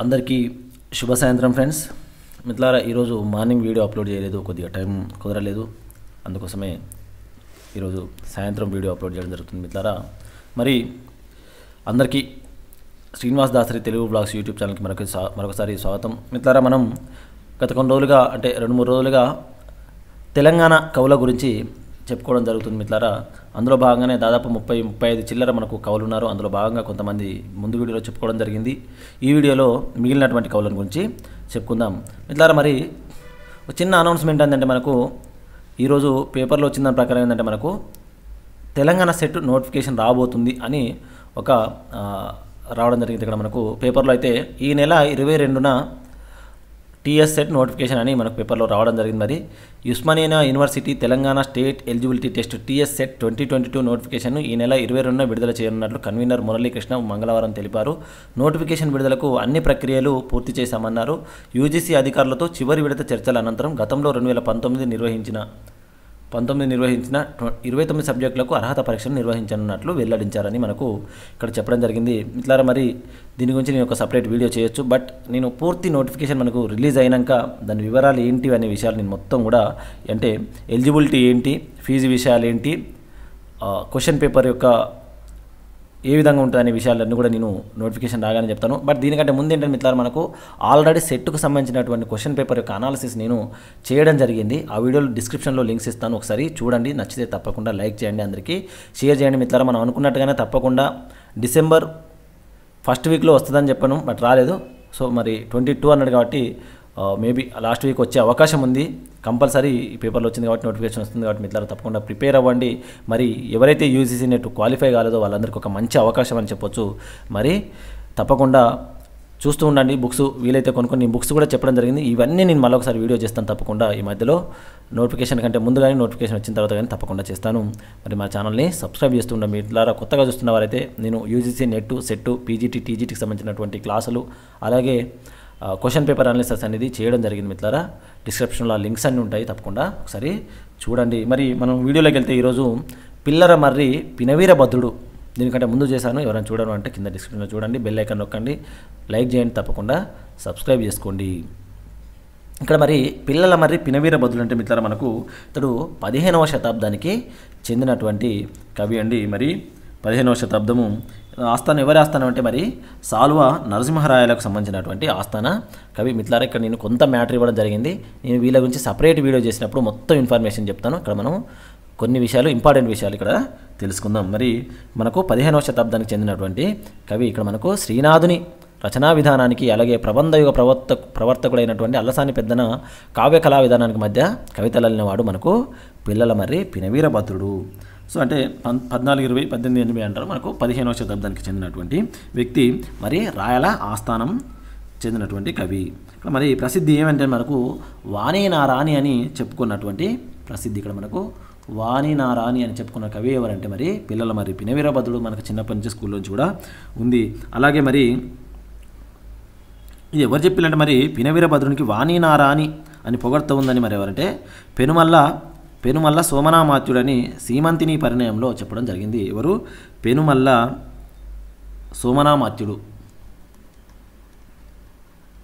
అందరికీ శుభ సాయంత్రం ఫ్రెండ్స్. మిత్రులారా ఈరోజు మార్నింగ్ వీడియో అప్లోడ్ చేయలేదు. కొద్దిగా టైం కుదరలేదు. అందుకోసమే ఈరోజు సాయంత్రం వీడియో అప్లోడ్ చేయడం జరుగుతుంది మిత్రులారా. మరి అందరికీ శ్రీనివాస్ దాసరి తెలుగు బ్లాగ్స్ యూట్యూబ్ ఛానల్కి మరొక మరొకసారి స్వాగతం. మిత్రులారా మనం గత కొన్ని రోజులుగా అంటే రెండు మూడు రోజులుగా తెలంగాణ కవుల గురించి చెప్పుకోవడం జరుగుతుంది మిత్రులారా. అందులో భాగంగానే దాదాపు ముప్పై ముప్పై ఐదు చిల్లర మనకు కవులు ఉన్నారు. అందులో భాగంగా కొంతమంది ముందు వీడియోలో చెప్పుకోవడం జరిగింది. ఈ వీడియోలో మిగిలినటువంటి కవుల గురించి చెప్పుకుందాం. మిత్రులారా మరి చిన్న అనౌన్స్మెంట్ ఏంటంటే మనకు ఈరోజు పేపర్లో వచ్చిన దాని ప్రకారం ఏంటంటే మనకు తెలంగాణ సెట్ నోటిఫికేషన్ రాబోతుంది అని ఒక రావడం జరిగింది ఇక్కడ మనకు పేపర్లో. అయితే ఈ నెల ఇరవై రెండున టీఎస్సెట్ నోటిఫికేషన్ అని మనకు పేపర్లో రావడం జరిగింది మరి. Osmania university Telangana state eligibility test TSSET twenty twenty two notification ఈ నెల ఇరవై రెండున విడుదల చేయనున్నట్లు కన్వీనర్ మురళీకృష్ణ మంగళవారం తెలిపారు. నోటిఫికేషన్ విడుదలకు అన్ని ప్రక్రియలు పూర్తి చేశామన్నారు. యూజీసీ అధికారులతో చివరి విడత చర్చల అనంతరం గతంలో రెండు వేల పంతొమ్మిది నిర్వహించిన పంతొమ్మిది నిర్వహించిన ఇరవై తొమ్మిది సబ్జెక్టులకు అర్హత పరీక్షను నిర్వహించనున్నట్లు వెల్లడించారని మనకు ఇక్కడ చెప్పడం జరిగింది. మిట్లారా మరి దీని గురించి నేను ఒక సపరేట్ వీడియో చేయొచ్చు బట్ నేను పూర్తి నోటిఫికేషన్ మనకు రిలీజ్ అయినాక దాని వివరాలు ఏంటి అనే విషయాలు నేను మొత్తం కూడా అంటే ఎలిజిబిలిటీ ఏంటి ఫీజు విషయాలు ఏంటి క్వశ్చన్ పేపర్ యొక్క ఏ విధంగా ఉంటుంది అనే విషయాలన్నీ కూడా నేను నోటిఫికేషన్ రాగానే చెప్తాను. బట్ దీనికంటే ముందు ఏంటంటే మిత్రులారా మనకు ఆల్రెడీ సెట్కు సంబంధించినటువంటి క్వశ్చన్ పేపర్ యొక్క అనాలిసిస్ నేను చేయడం జరిగింది. ఆ వీడియోలో డిస్క్రిప్షన్లో లింక్స్ ఇస్తాను ఒకసారి చూడండి. నచ్చితే తప్పకుండా లైక్ చేయండి అందరికీ. షేర్ చేయండి మిత్రులారా మనం అనుకున్నట్టుగానే తప్పకుండా డిసెంబర్ ఫస్ట్ వీక్లో వస్తుందని చెప్పాను బట్ రాలేదు. సో మరి ట్వంటీ టూ అన్నాడు కాబట్టి మేబీ లాస్ట్ వీక్ వచ్చే అవకాశం ఉంది. కంపల్సరీ ఈ పేపర్లో వచ్చింది కాబట్టి నోటిఫికేషన్ వస్తుంది కాబట్టి మిత్రులు తప్పకుండా ప్రిపేర్ అవ్వండి. మరి ఎవరైతే యూజీసీ నెట్ క్వాలిఫై కాలేదో వాళ్ళందరికీ ఒక మంచి అవకాశం అని చెప్పొచ్చు. మరి తప్పకుండా చూస్తూ ఉండండి. బుక్స్ వీలైతే కొనుక్కొని బుక్స్ కూడా చెప్పడం జరిగింది. ఇవన్నీ నేను మళ్ళొకసారి వీడియో చేస్తాను తప్పకుండా ఈ మధ్యలో. నోటిఫికేషన్ కంటే ముందు కానీ నోటిఫికేషన్ వచ్చిన తర్వాత కానీ తప్పకుండా చేస్తాను. మరి మా ఛానల్ని సబ్స్క్రైబ్ చేస్తూ ఉండండి. మీ ద్వారా కొత్తగా చూస్తున్న వారైతే నేను యూజీసీ నెట్ సెట్ పీజీటీ టీజీటీకి సంబంధించినటువంటి క్లాసులు అలాగే క్వశ్చన్ పేపర్ అనాలిసిస్ అనేది చేయడం జరిగింది మిత్రులారా. డిస్క్రిప్షన్లో ఆ లింక్స్ అన్నీ ఉంటాయి తప్పకుండా ఒకసారి చూడండి. మరి మనం వీడియోలోకి వెళ్తే ఈరోజు పిల్లర మర్రి పినవీర భద్రుడు దీనికంటే ముందు చేశాను. ఎవరైనా చూడను అంటే కింద డిస్క్రిప్షన్లో చూడండి. బెల్ ఐకాన్ నొక్కండి. లైక్ చేయండి తప్పకుండా. సబ్స్క్రైబ్ చేసుకోండి. ఇక్కడ మరి పిల్లల మరి పినవీర బదులు అంటే మిత్రులారా మనకు ఇతడు పదిహేనవ శతాబ్దానికి చెందినటువంటి కవి అండి. మరి పదిహేనవ శతాబ్దము. ఆస్థానం ఎవరి ఆస్థానం అంటే మరి సాల్వ నరసింహరాయలకు సంబంధించినటువంటి ఆస్థాన. కవి మిత్రులారా ఇక్కడ నేను కొంత మ్యాటర్ ఇవ్వడం జరిగింది. నేను వీళ్ళ గురించి సపరేట్ వీడియో చేసినప్పుడు మొత్తం ఇన్ఫర్మేషన్ చెప్తాను. ఇక్కడ మనం కొన్ని విషయాలు ఇంపార్టెంట్ విషయాలు ఇక్కడ తెలుసుకుందాం. మరి మనకు పదిహేనవ శతాబ్దానికి చెందినటువంటి కవి ఇక్కడ మనకు శ్రీనాథుని రచనా విధానానికి అలాగే ప్రబంధయుగ ప్రవర్త ప్రవర్తకుడైనటువంటి అల్లసాని పెద్దన కావ్య కళా విధానానికి మధ్య కవితలలిన వాడు మనకు పిల్లల మరి పినవీరభద్రుడు. సో అంటే పం పద్నాలుగు ఇరవై పద్దెనిమిది ఎనభై అంటారు. మనకు పదిహేనవ శతాబ్దానికి చెందినటువంటి వ్యక్తి మరి రాయల ఆస్థానం చెందినటువంటి కవి. ఇక్కడ మరి ప్రసిద్ధి ఏమంటే మనకు వాణి నారాణి అని చెప్పుకున్నటువంటి ప్రసిద్ధి ఇక్కడ మనకు. వాణి నారాణి అని చెప్పుకున్న కవి ఎవరంటే మరి పిల్లల మరి పినవీరభద్రుడు మనకు చిన్నప్పటి నుంచి స్కూల్లోంచి కూడా ఉంది. అలాగే మరి ఇది ఎవరు చెప్పిల్లంటే మరి పినవీరభద్రునికి వాణి నారాణి అని పొగడ్త ఉందని మరి ఎవరంటే పెనుమల్ల పెనుమల్ల సోమనామాత్యుడని సీమంతిని పరిణయంలో చెప్పడం జరిగింది. ఎవరు? పెనుమల్ల సోమనామాత్యుడు.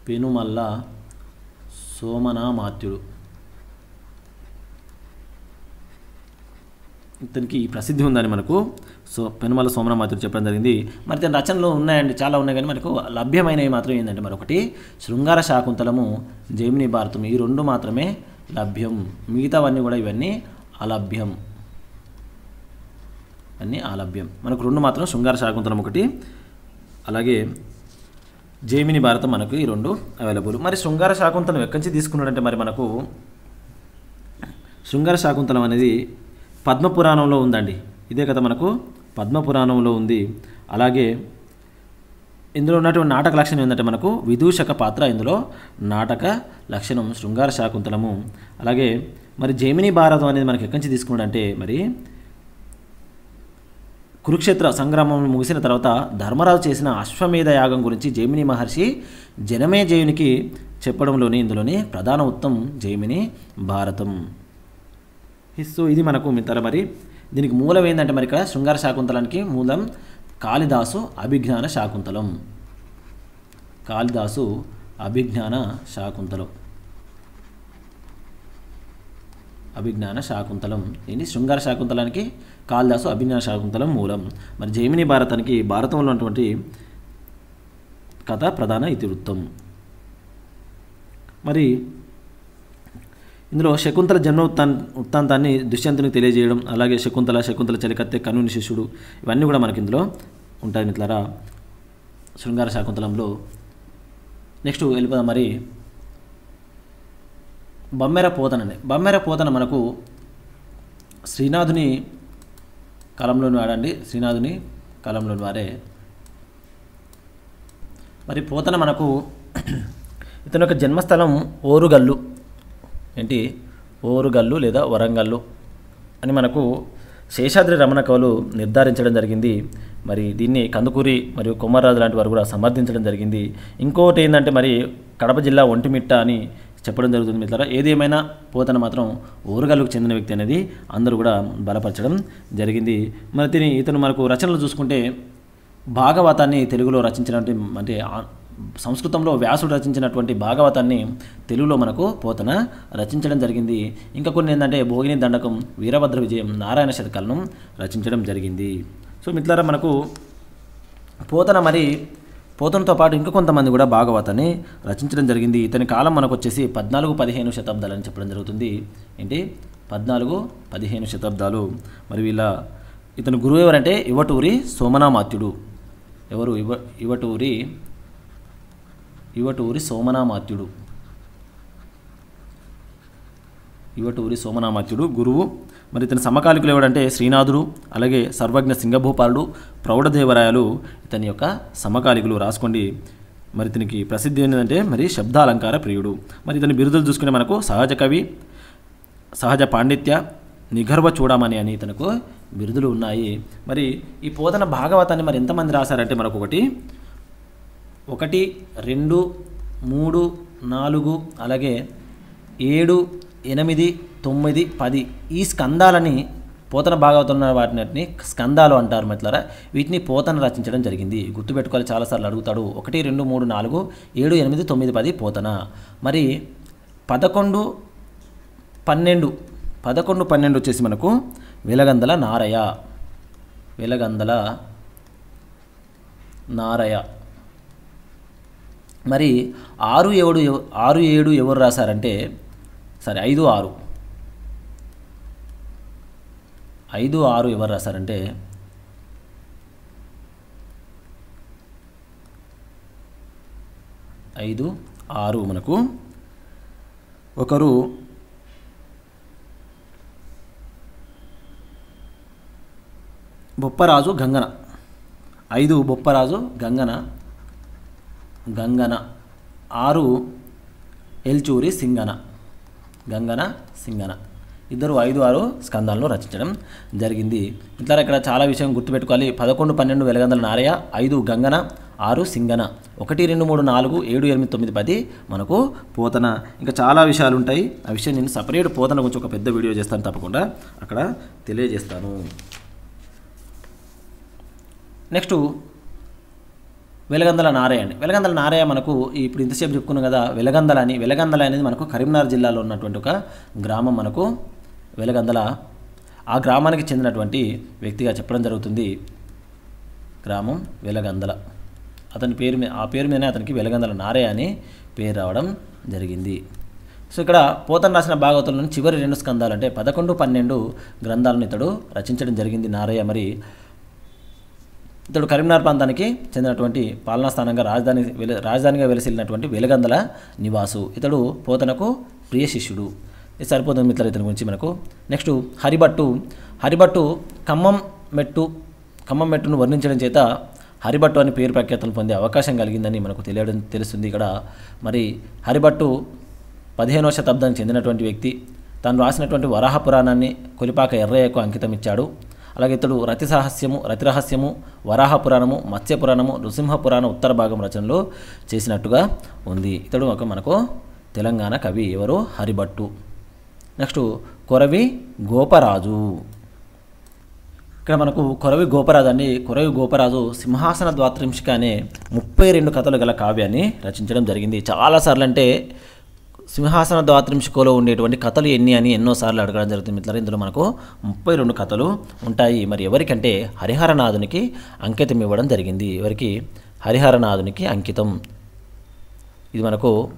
పెనుమల్ల సోమనామాత్యుడు. ఇతనికి ఈ ప్రసిద్ధి ఉందని మనకు సో పెనుమల సోమనామాత్యుడు చెప్పడం జరిగింది. మరి తన రచనలు ఉన్నాయండి చాలా ఉన్నాయి కానీ మనకు లభ్యమైనవి మాత్రం ఏంటంటే మరొకటి శృంగార శాకుంతలము జైమిని భారతం ఈ రెండు మాత్రమే లభ్యం. మిగతావన్నీ కూడా ఇవన్నీ అలభ్యం. అన్నీ అలభ్యం. మనకు రెండు మాత్రం శృంగార శాకుంతలం ఒకటి. అలాగే జైమిని భారతం మనకు ఈ రెండు అవైలబుల్ మరి శృంగార శాకుంతలం ఎక్కడి నుంచి తీసుకున్నాడంటే మరి మనకు శృంగార శాకుంతలం అనేది పద్మపురాణంలో ఉందండి. ఇదే కదా మనకు పద్మపురాణంలో ఉంది. అలాగే ఇందులో ఉన్నటువంటి నాటక లక్షణం ఏంటంటే మనకు విదూషక పాత్ర ఇందులో. నాటక లక్షణం శృంగార శాకుంతలము. అలాగే మరి జైమిని భారతం అనేది మనకి ఎక్కడి నుంచి తీసుకున్నాడంటే మరి కురుక్షేత్ర సంగ్రామం ముగిసిన తర్వాత ధర్మరాజు చేసిన అశ్వమేధ యాగం గురించి జైమిని మహర్షి జనమే జయునికి చెప్పడంలోని ఇందులోని ప్రధాన ఉత్తం జైమిని భారతం. సో ఇది మనకు మిత్ర మరి. దీనికి మూలం ఏంటంటే మరి ఇక్కడ శృంగార శాకుంతలానికి మూలం కాళిదాసు అభిజ్ఞాన శాకుంతలం. కాళిదాసు అభిజ్ఞాన శాకుంతలం. అభిజ్ఞాన శాకుంతలం. ఏంటి? శృంగార శాకుంతలానికి కాళిదాసు అభిజ్ఞాన శాకుంతలం మూలం. మరి జైమిని భారతానికి భారతంలో ఉన్నటువంటి కథ ప్రధాన ఇతివృత్తం. మరి ఇందులో శకుంతల జన్మ వృత్తాన్ వృత్తాంతాన్ని దుష్యంతునికి తెలియజేయడం అలాగే శకుంతల శకుంతల చలికత్తె కనుని శిష్యుడు ఇవన్నీ కూడా మనకి ఇందులో ఉంటాయి మిత్రులారా. శృంగార శాకుంతలంలో నెక్స్ట్ వెళ్ళిపోదాం మరి. బమ్మెర పోతనని బమ్మెర పోతన మనకు శ్రీనాథుని కాలంలోని వాడండి శ్రీనాథుని కాలంలోని వారే. మరి పోతన మనకు ఇతని యొక్క జన్మస్థలం ఓరుగల్లు. ఏంటి? ఓరుగల్లు లేదా వరంగల్లు? అని మనకు శేషాద్రి రమణ కవులు నిర్ధారించడం జరిగింది. మరి దీన్ని కందుకూరి మరియు కొమ్మరాజు లాంటి వారు కూడా సమర్థించడం జరిగింది. ఇంకోటి ఏంటంటే మరి కడప జిల్లా ఒంటిమిట్ట అని చెప్పడం జరుగుతుంది మిత్రులారా. ఏదేమైనా పోతన మాత్రం ఓరుగల్లుకు చెందిన వ్యక్తి అనేది అందరూ కూడా బలపరచడం జరిగింది. మరి దీని ఇతను మనకు రచనలు చూసుకుంటే భాగవతాన్ని తెలుగులో రచించినటువంటి అంటే సంస్కృతంలో వ్యాసుడు రచించినటువంటి భాగవతాన్ని తెలుగులో మనకు పోతన రచించడం జరిగింది. ఇంకా కొన్ని ఏంటంటే భోగిని దండకం వీరభద్ర విజయం నారాయణ శతకాలను రచించడం జరిగింది. సో మిత్రులారా మనకు పోతన మరి పోతనతో పాటు ఇంకా కొంతమంది కూడా భాగవతాన్ని రచించడం జరిగింది. ఇతని కాలం మనకు వచ్చేసి పద్నాలుగు పదిహేను శతాబ్దాలని చెప్పడం జరుగుతుంది. ఏంటి? పద్నాలుగు పదిహేను శతాబ్దాలు. మరి వీళ్ళ ఇతని గురువు ఎవరంటే ఇవటూరి సోమనామాత్యుడు. ఎవరు? ఇవ ఇవటూరి ఇవటూరి సోమనామాత్యుడు. ఇవటూరి సోమనామాత్యుడు గురువు. మరి ఇతని సమకాలికులు ఎవడంటే శ్రీనాథుడు అలాగే సర్వజ్ఞ సింగభూపాలుడు ప్రౌఢదేవరాయలు ఇతని యొక్క సమకాలికులు రాసుకోండి. మరి ఇతనికి ప్రసిద్ధి ఏంటంటే మరి శబ్దాలంకార ప్రియుడు. మరి ఇతని బిరుదులు చూసుకునే మనకు సహజ కవి సహజ పాండిత్య నిగర్వ చూడమని అని ఇతనికి బిరుదులు ఉన్నాయి. మరి ఈ పోతన భాగవతాన్ని మరి ఎంతమంది రాశారంటే మనకొకటి ఒకటి రెండు మూడు నాలుగు అలాగే ఏడు ఎనిమిది తొమ్మిది పది ఈ స్కందాలని పోతన భాగవతంలో వాటిని స్కందాలు అంటారు మిత్రులారా. వీటిని పోతన రచించడం జరిగింది. గుర్తుపెట్టుకోవాలి చాలాసార్లు అడుగుతాడు. ఒకటి రెండు మూడు నాలుగు ఏడు ఎనిమిది తొమ్మిది పది పోతన. మరి పదకొండు పన్నెండు పదకొండు పన్నెండు వచ్చేసి మనకు వెలగందల నారయ. వెలగందల నారయ. మరి ఆరు ఏడు ఆరు ఏడు ఎవరు రాశారంటే సరే ఐదు ఆరు. ఐదు ఆరు ఎవరు రాశారంటే ఐదు ఆరు మనకు ఒకరు బొప్పరాజు గంగన. ఐదు బొప్పరాజు గంగన. గంగన. ఆరు ఎల్చూరి సింగన. గంగన సింగన. ఇద్దరు ఐదు ఆరు స్కందాలను రచించడం జరిగింది. ఇట్లా ఇక్కడ చాలా విషయం గుర్తుపెట్టుకోవాలి. పదకొండు పన్నెండు వెలగందల నారయ్య ఐదు గంగన ఆరు సింగన. ఒకటి రెండు మూడు నాలుగు ఏడు ఎనిమిది తొమ్మిది పది మనకు పోతన. ఇంకా చాలా విషయాలు ఉంటాయి. ఆ విషయం నేను సపరేట్ పోతన గురించి ఒక పెద్ద వీడియో చేస్తాను తప్పకుండా. అక్కడ తెలియజేస్తాను. నెక్స్ట్ వెలగందల నారయ్య అండి వెలగందల నారయ్య మనకు ఇప్పుడు ఇంతసేపు చెప్పుకున్నాం కదా వెలగందల అని. వెలగందల అనేది మనకు కరీంనగర్ జిల్లాలో ఉన్నటువంటి ఒక గ్రామం మనకు వెలగందల. ఆ గ్రామానికి చెందినటువంటి వ్యక్తిగా చెప్పడం జరుగుతుంది. గ్రామం వెలగందల. అతని పేరు మీద ఆ పేరు మీదనే అతనికి వెలగందల నారయ్య అని పేరు రావడం జరిగింది. సో ఇక్కడ పోతన్ రాసిన భాగవతంలోని చివరి రెండు స్కందాలు అంటే పదకొండు పన్నెండు గ్రంథాలను ఇతడు రచించడం జరిగింది నారయ్య మరి ఇతడు కరీంనగర్ ప్రాంతానికి చెందినటువంటి పాలనా స్థానంగా రాజధాని వెల రాజధానిగా వెలసిల్లినటువంటి వెలగందల నివాసు. ఇతడు పోతనకు ప్రియ శిష్యుడు. ఇది సరిపోతుంది మిత్రులు ఇతని గురించి మనకు. నెక్స్ట్ హరిభట్టు. హరిభట్టు ఖమ్మం మెట్టు ఖమ్మం మెట్టును వర్ణించడం చేత హరిభట్టు అని పేరు ప్రఖ్యాతలు పొందే అవకాశం కలిగిందని మనకు తెలియడం తెలుస్తుంది ఇక్కడ. మరి హరిభట్టు పదిహేనవ శతాబ్దానికి చెందినటువంటి వ్యక్తి. తాను రాసినటువంటి వరాహ పురాణాన్ని కొలిపాక ఎర్రయ్యకు అంకితం ఇచ్చాడు అలాగే ఇతడు రతి సాహస్యము రతిరహస్యము వరాహ పురాణము మత్స్య పురాణము నృసింహ పురాణ ఉత్తర భాగం రచనలో చేసినట్టుగా ఉంది. ఇతడు ఒక మనకు తెలంగాణ కవి ఎవరు? హరిభట్టు. నెక్స్ట్ కొరవి గోపరాజు. ఇక్కడ మనకు కొరవి గోపరాజు అండి కొరవి గోపరాజు సింహాసన ద్వాత్రింశిక అనే ముప్పై రెండు కథలు గల కావ్యాన్ని రచించడం జరిగింది. చాలాసార్లు అంటే సింహాసన ద్వాత్రింశికలో ఉండేటువంటి కథలు ఎన్ని అని ఎన్నోసార్లు అడగడం జరుగుతుంది మిత్రులు ఇందులో మనకు ముప్పై రెండు కథలు ఉంటాయి. మరి ఎవరికంటే హరిహరనాథునికి అంకితం ఇవ్వడం జరిగింది. ఎవరికి? హరిహరనాథునికి అంకితం. ఇది మనకు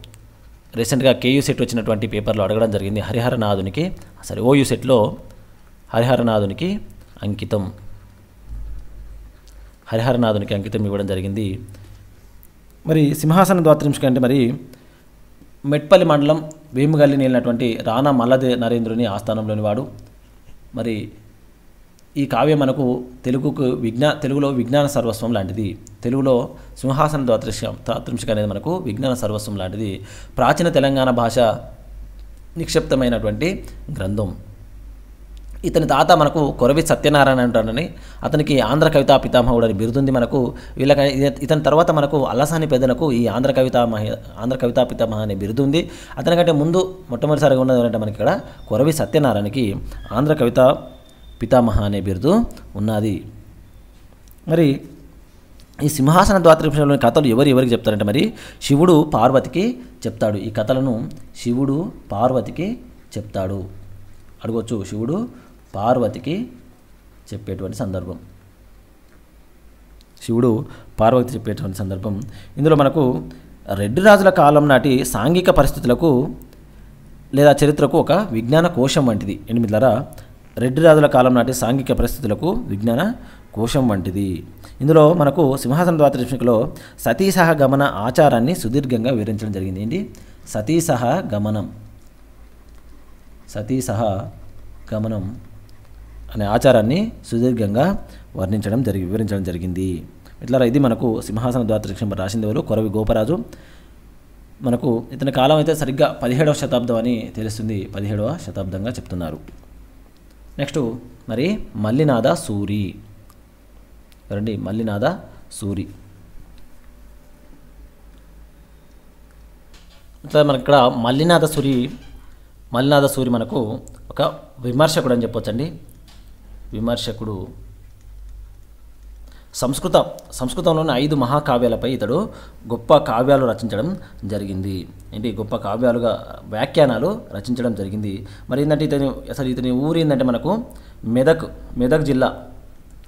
రీసెంట్గా కేయూ సెట్ వచ్చినటువంటి పేపర్లో అడగడం జరిగింది. హరిహరనాథునికి సరే ఓయూ సెట్లో హరిహరనాథునికి అంకితం. హరిహరనాథునికి అంకితం ఇవ్వడం జరిగింది. మరి సింహాసన ద్వాత్రింశిక అంటే మరి మెట్పల్లి మండలం వేముగల్లి నేలినటువంటి రాణా మల్లదే నరేంద్రుని ఆస్థానంలోని వాడు. మరి ఈ కావ్యం మనకు తెలుగుకు విజ్ఞా తెలుగులో విజ్ఞాన సర్వస్వం లాంటిది. తెలుగులో సింహాసన ద్వాదృశ్యం ద్వాత్రింశిక అనేది మనకు విజ్ఞాన సర్వస్వం లాంటిది. ప్రాచీన తెలంగాణ భాష నిక్షిప్తమైనటువంటి గ్రంథం. ఇతని తాత మనకు కొరవి సత్యనారాయణ అంటాడని. అతనికి ఆంధ్ర కవితా పితామహుడు అని బిరుదుంది మనకు. వీళ్ళకి ఇతని తర్వాత మనకు అల్లసాని పెద్దలకు ఈ ఆంధ్ర కవితా మహ ఆంధ్ర కవితా పితామహ అనే బిరుదుంది. అతనికంటే ముందు మొట్టమొదటిసారిగా ఉన్నది ఏంటంటే మనకి ఇక్కడ కొరవి సత్యనారాయణకి ఆంధ్ర కవితా పితామహ అనే బిరుదు ఉన్నది. మరి ఈ సింహాసన ద్వాత్రింశంలోని కథలు ఎవరు ఎవరికి చెప్తారంటే మరి శివుడు పార్వతికి చెప్తాడు. ఈ కథలను శివుడు పార్వతికి చెప్తాడు. అడగొచ్చు శివుడు పార్వతికి చెప్పేటువంటి సందర్భం. శివుడు పార్వతి చెప్పేటువంటి సందర్భం. ఇందులో మనకు రెడ్డి రాజుల కాలం నాటి సాంఘిక పరిస్థితులకు లేదా చరిత్రకు ఒక విజ్ఞాన కోశం వంటిది. ఎనిమిదిలరా రెడ్డి రాజుల కాలం నాటి సాంఘిక పరిస్థితులకు విజ్ఞాన కోశం వంటిది. ఇందులో మనకు సింహాసన ద్వాత్రింశికలో సతీసహ గమన ఆచారాన్ని సుదీర్ఘంగా వివరించడం జరిగింది. ఏంటి? సతీసహ గమనం. సతీసహ గమనం. అనే ఆచారాన్ని సుదీర్ఘంగా వర్ణించడం జరిగి వివరించడం జరిగింది. ఇట్లా ఇది మనకు సింహాసన ద్వారా రాసింది ఎవరు కొరవి గోపరాజు. మనకు ఇతని కాలం అయితే సరిగ్గా పదిహేడవ శతాబ్దం అని తెలుస్తుంది. పదిహేడవ శతాబ్దంగా చెప్తున్నారు. నెక్స్ట్ మరి మల్లినాథ సూరి. రండి మల్లినాథ సూరి. ఇట్లా మనకి ఇక్కడ మల్లినాథ సూరి మల్లినాథ సూరి మనకు ఒక విమర్శకుడు అని చెప్పొచ్చండి. విమర్శకుడు. సంస్కృత సంస్కృతంలోని ఐదు మహాకావ్యాలపై ఇతడు గొప్ప కావ్యాలు రచించడం జరిగింది. ఏంటి? గొప్ప కావ్యాలుగా వ్యాఖ్యానాలు రచించడం జరిగింది. మరి ఏంటంటే ఇతని అసలు ఇతని ఊరు ఏంటంటే మనకు మెదక్ మెదక్ జిల్లా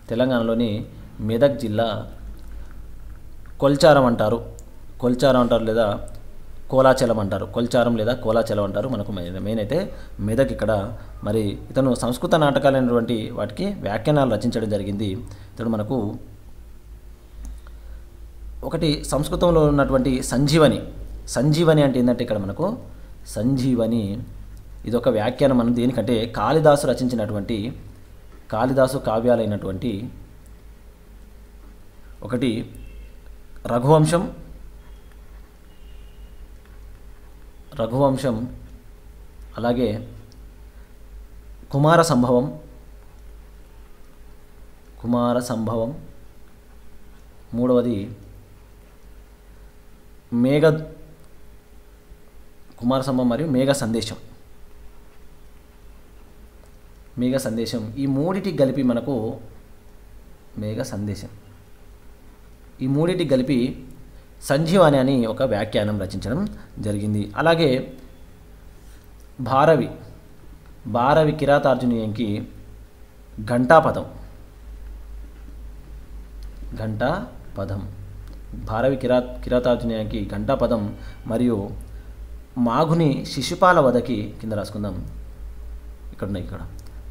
తెలంగాణలోని మెదక్ జిల్లా కొల్చారం అంటారు. కొల్చారం అంటారు లేదా కోలాచలం అంటారు. కొల్చారం లేదా కోలాచలం అంటారు. మనకు మెయిన్ అయితే మెదక్ ఇక్కడ. మరి ఇతను సంస్కృత నాటకాలైనటువంటి వాటికి వ్యాఖ్యానాలు రచించడం జరిగింది. ఇతడు మనకు ఒకటి సంస్కృతంలో ఉన్నటువంటి సంజీవని. సంజీవని అంటే ఏంటంటే ఇక్కడ మనకు సంజీవని ఇది ఒక వ్యాఖ్యానం మనం దేనికంటే కాళిదాసు రచించినటువంటి కాళిదాసు కావ్యాలైనటువంటి ఒకటి రఘువంశం రఘువంశం అలాగే కుమార సంభవం కుమార సంభవం మూడవది మేఘ కుమార సంభవం మరియు మేఘ సందేశం. మేఘ సందేశం. ఈ మూడిటికి కలిపి మనకు మేఘ సందేశం. ఈ మూడిటికి కలిపి సంజీవాని అని ఒక వ్యాఖ్యానం రచించడం జరిగింది. అలాగే భారవి భారవి కిరాతార్జునీయంకి ఘంటాపదం. ఘంటా పదం భారవి కిరా కిరాతార్జునీయానికి ఘంటాపదం మరియు మాఘుని శిశుపాల వదకి కింద రాసుకుందాం. ఇక్కడ ఉన్నాయి ఇక్కడ.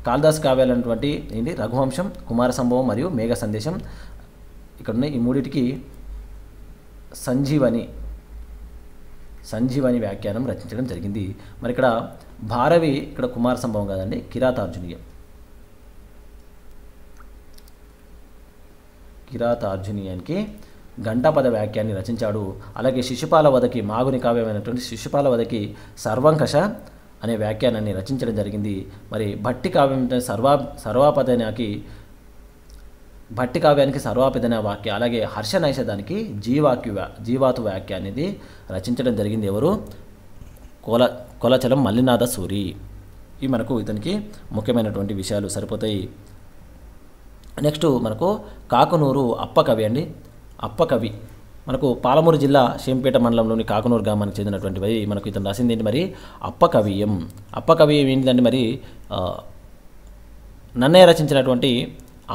కాళిదాస్ కావ్యాలైనటువంటి ఏంటి? రఘువంశం కుమార సంభవం మరియు మేఘ సందేశం. ఇక్కడ ఉన్నాయి ఈ మూడింటికి సంజీవని సంజీవని వ్యాఖ్యానం రచించడం జరిగింది. మరి ఇక్కడ భారవి ఇక్కడ కుమార సంభవం కాదండి కిరాతార్జునీయం. కిరాతార్జునీయానికి ఘంటాపద వ్యాఖ్యాన్ని రచించాడు. అలాగే శిశుపాల వదకి మాగుని కావ్యమైనటువంటి శిశుపాల వదకి సర్వంకష అనే వ్యాఖ్యానాన్ని రచించడం జరిగింది. మరి భట్టి కావ్యం సర్వా సర్వాపదనాకి భట్టి కావ్యానికి సర్వాపిదన వాక్య అలాగే హర్ష నైషధానికి జీవాక్యు జీవాతు వాక్య అనేది రచించడం జరిగింది ఎవరు? కోల కోలచలం మల్లినాథ సూరి. ఇవి మనకు ఇతనికి ముఖ్యమైనటువంటి విషయాలు సరిపోతాయి. నెక్స్ట్ మనకు కాకునూరు అప్పకవి అండి. అప్పకవి మనకు పాలమూరు జిల్లా షేంపేట మండలంలోని కాకునూరు గ్రామానికి చెందినటువంటివి. మనకు ఇతను రాసింది ఏంటి మరి? అప్పకవియం అప్పకవియం ఏంటిదండి మరి? నన్నయ్య రచించినటువంటి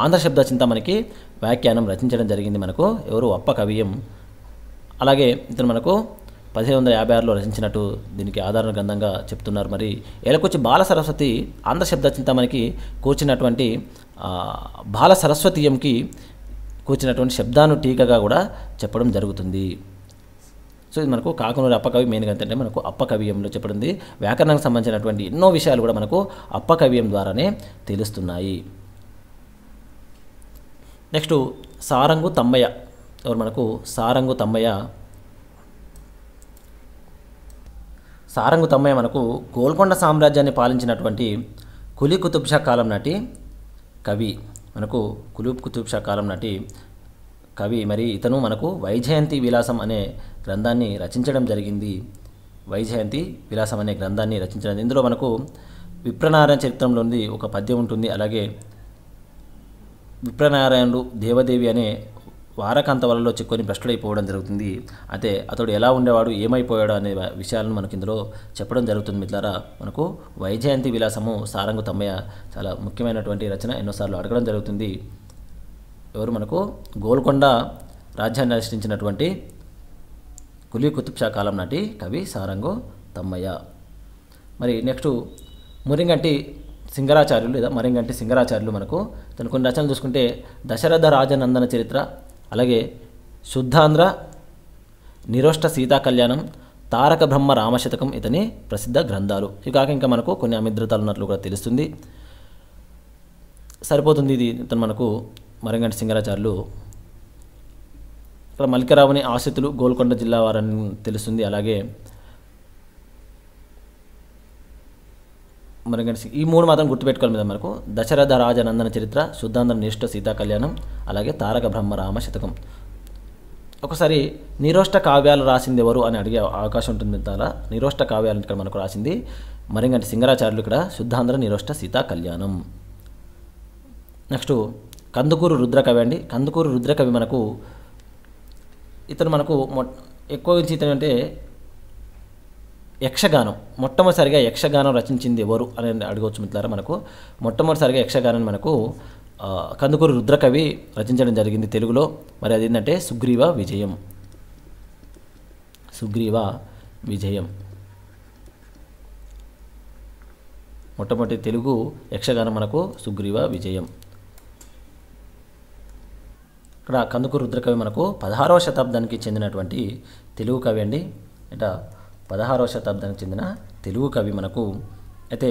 ఆంధ్ర శబ్ద చింతామణికి వ్యాఖ్యానం రచించడం జరిగింది మనకు. ఎవరు అప్ప కవియం. అలాగే ఇతను మనకు పదిహేను వందల యాభై ఆరులో రచించినట్టు దీనికి ఆధారణ గ్రంథంగా చెప్తున్నారు. మరి ఏలకొచ్చి బాల సరస్వతి ఆంధ్ర శబ్ద చింతామణికి కూర్చున్నటువంటి బాల సరస్వతీయంకి కూర్చున్నటువంటి శబ్దాను టీకగా కూడా చెప్పడం జరుగుతుంది. సో ఇది మనకు కాకునూరు అప్పకవి మెయిన్గా ఏంటంటే మనకు అప్పకవియంలో చెప్పడింది వ్యాకరణానికి సంబంధించినటువంటి ఎన్నో విషయాలు కూడా మనకు అప్పకవ్యం ద్వారానే తెలుస్తున్నాయి. నెక్స్ట్ సారంగు తమ్మయ్య. ఎవరు మనకు? సారంగు తమ్మయ్య. సారంగు తమ్మయ్య మనకు గోల్కొండ సామ్రాజ్యాన్ని పాలించినటువంటి కులి కుతుబ్షా కాలం నాటి కవి. మనకు కులి కుతుబ్ షా కాలం నాటి కవి. మరి ఇతను మనకు వైజయంతి విలాసం అనే గ్రంథాన్ని రచించడం జరిగింది. వైజయంతి విలాసం అనే గ్రంథాన్ని రచించడం. ఇందులో మనకు విప్రనారాయణ చరిత్రంలోని ఒక పద్యం ఉంటుంది. అలాగే విప్రనారాయణుడు దేవదేవి అనే వారకాంత వలలో చిక్కుని భ్రష్టుడైపోవడం జరుగుతుంది. అయితే అతడు ఎలా ఉండేవాడు ఏమైపోయాడు అనే విషయాలను మనకి ఇందులో చెప్పడం జరుగుతుంది మిత్రులారా. మనకు వైజయంతి విలాసము సారంగు తమ్మయ్య చాలా ముఖ్యమైనటువంటి రచన ఎన్నోసార్లు అడగడం జరుగుతుంది. ఎవరు మనకు? గోల్కొండ రాజ్యాన్ని రచించినటువంటి కులీ కుతుబ్ షా కాలం నాటి కవి సారంగు తమ్మయ్య. మరి నెక్స్ట్ మురింగంటి సింగరాచార్యులు లేదా మరింగంటి సింగరాచార్యులు మనకు. తను కొన్ని రచనలు చూసుకుంటే దశరథ రాజనందన చరిత్ర అలాగే శుద్ధాంధ్ర నిరోష్ట సీతా కళ్యాణం తారక బ్రహ్మ రామశతకం ఇతని ప్రసిద్ధ గ్రంథాలు. ఇవి కాక ఇంకా మనకు కొన్ని అమిద్రతాలు ఉన్నట్లు కూడా తెలుస్తుంది. సరిపోతుంది ఇది. ఇతను మనకు మరంగంటి సింగరాచార్యులు. ఇక్కడ మల్లికరావుని ఆశ్రితులు గోల్కొండ జిల్లా వారని తెలుస్తుంది. అలాగే మరంగంటి ఈ మూడు మాత్రం గుర్తుపెట్టుకోవాలి మీద మనకు. దశరథ రాజనందన చరిత్ర శుద్ధాంధ్ర నిష్ఠ సీతా కళ్యాణం అలాగే తారక బ్రహ్మ రామ శతకం. ఒకసారి నిరోష్ట కావ్యాలు రాసింది ఎవరు అని అడిగే అవకాశం ఉంటుంది చాలా నిరోష్ట కావ్యాలు ఇక్కడ మనకు రాసింది మరింగంటి సింగరాచార్యులు ఇక్కడ. శుద్ధాంధ్ర నిరోష్ట సీతా కళ్యాణం. నెక్స్ట్ కందుకూరు రుద్రకవి అండి. కందుకూరు రుద్రకవి మనకు ఇతను మనకు మొ ఎక్కువ ఇతను అంటే యక్షగానం మొట్టమొదటిసారిగా యక్షగానం రచించింది ఎవరు అని అడగవచ్చు మిత్రులారా మనకు. మొట్టమొదటిసారిగా యక్షగానం మనకు కందుకూరు రుద్రకవి రచించడం జరిగింది తెలుగులో. మరి అది ఏంటంటే సుగ్రీవ విజయం. సుగ్రీవ విజయం. మొట్టమొదటి తెలుగు యక్షగానం మనకు సుగ్రీవ విజయం. ఇక్కడ కందుకూరు రుద్రకవి మనకు పదహారవ శతాబ్దానికి చెందినటువంటి తెలుగు కవి అండి. ఇట పదహారవ శతాబ్దానికి చెందిన తెలుగు కవి మనకు అయితే